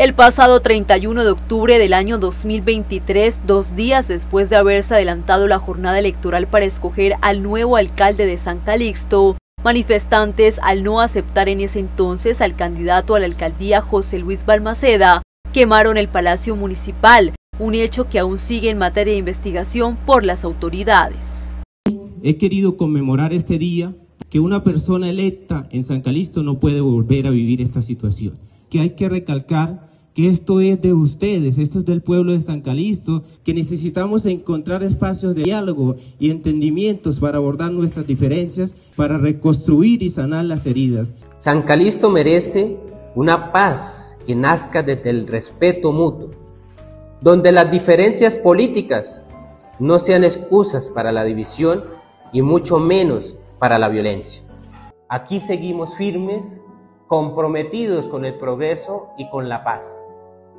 El pasado 31 de octubre del año 2023, dos días después de haberse adelantado la jornada electoral para escoger al nuevo alcalde de San Calixto, manifestantes, al no aceptar en ese entonces al candidato a la alcaldía José Luis Balmaceda, quemaron el Palacio Municipal, un hecho que aún sigue en materia de investigación por las autoridades. He querido conmemorar este día que una persona electa en San Calixto no puede volver a vivir esta situación, que hay que recalcar que esto es de ustedes, esto es del pueblo de San Calixto, que necesitamos encontrar espacios de diálogo y entendimientos para abordar nuestras diferencias, para reconstruir y sanar las heridas. San Calixto merece una paz que nazca desde el respeto mutuo, donde las diferencias políticas no sean excusas para la división y mucho menos para la violencia. Aquí seguimos firmes comprometidos con el progreso y con la paz,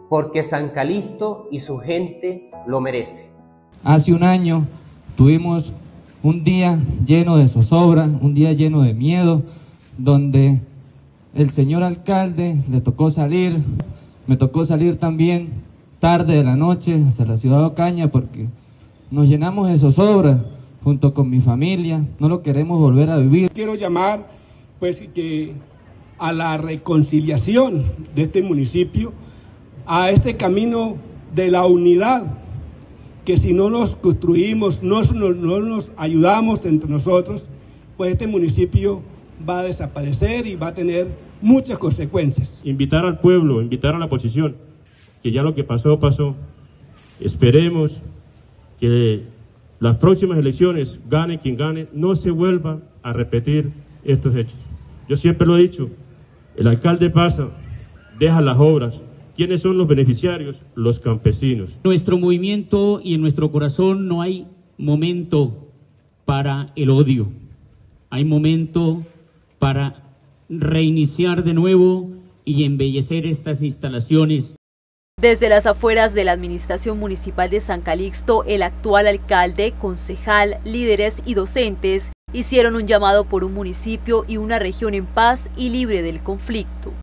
porque San Calisto y su gente lo merece. Hace un año tuvimos un día lleno de zozobra, un día lleno de miedo, donde el señor alcalde le tocó salir, me tocó salir también tarde de la noche hacia la ciudad de Ocaña porque nos llenamos de zozobra junto con mi familia, no lo queremos volver a vivir. Quiero llamar pues que a la reconciliación de este municipio, a este camino de la unidad, que si no nos construimos, no, no, nos ayudamos entre nosotros, pues este municipio va a desaparecer y va a tener muchas consecuencias. Invitar al pueblo, invitar a la oposición, que ya lo que pasó, pasó. Esperemos que las próximas elecciones, gane quien gane, no se vuelvan a repetir estos hechos. Yo siempre lo he dicho, el alcalde pasa, deja las obras. ¿Quiénes son los beneficiarios? Los campesinos. nuestro movimiento y en nuestro corazón no hay momento para el odio. Hay momento para reiniciar de nuevo y embellecer estas instalaciones. Desde las afueras de la Administración Municipal de San Calixto, el actual alcalde, concejal, líderes y docentes hicieron un llamado por un municipio y una región en paz y libre del conflicto.